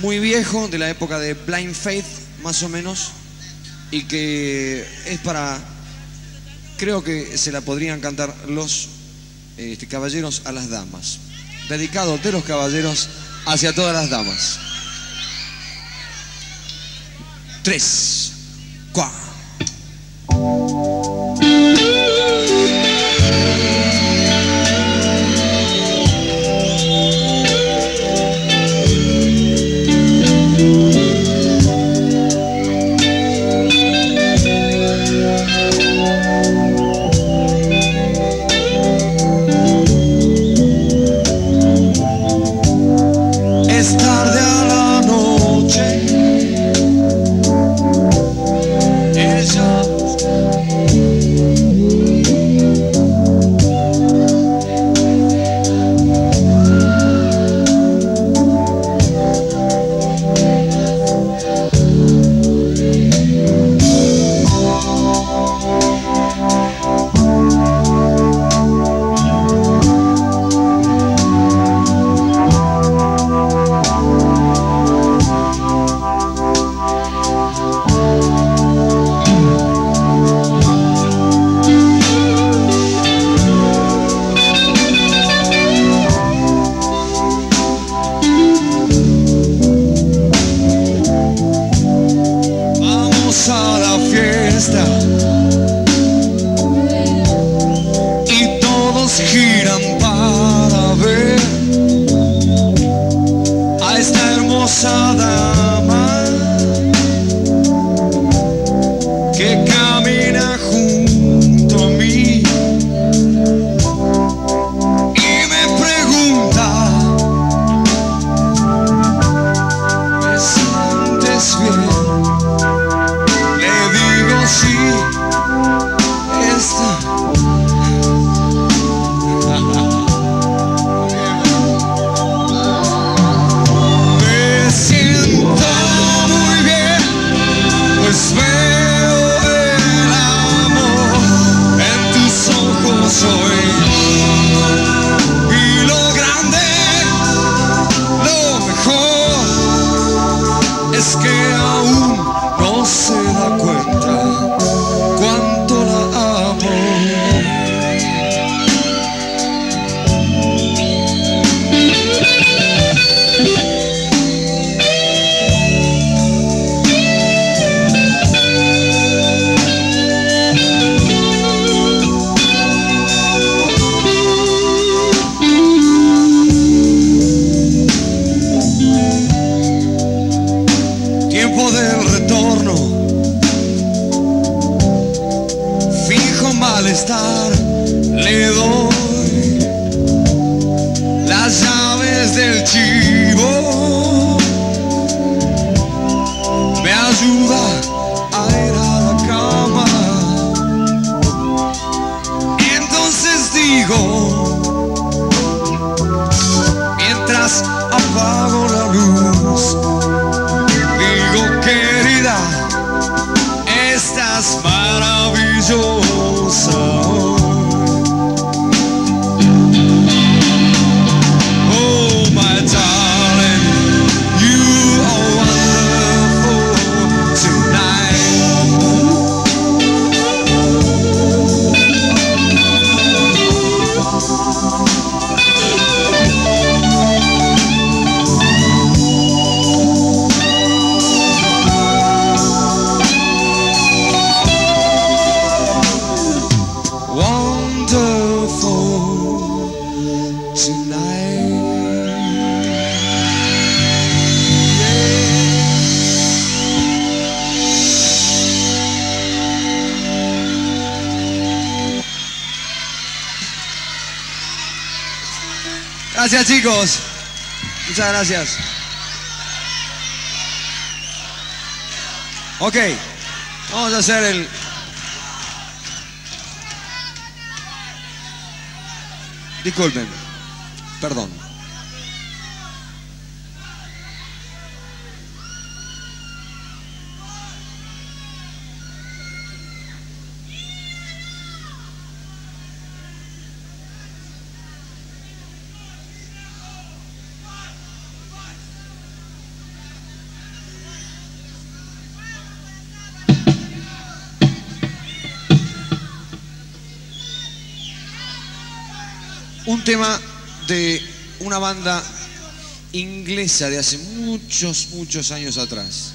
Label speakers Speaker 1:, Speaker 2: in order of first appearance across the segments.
Speaker 1: muy viejo, de la época de Blind Faith, más o menos, y que es para, creo que se la podrían cantar los este, caballeros a las damas, dedicado de los caballeros hacia todas las damas. Tres, cuatro. Gracias chicos. Muchas gracias. Ok, vamos a hacer el... Disculpen, perdón. Tema de una banda inglesa de hace muchos, muchos años atrás.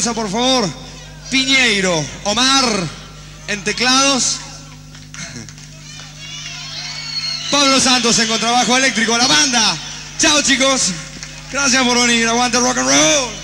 Speaker 1: Por favor. Piñeiro, Omar en teclados. Pablo Santos en contrabajo eléctrico, la banda. Chao chicos. Gracias por venir. Aguante rock and roll.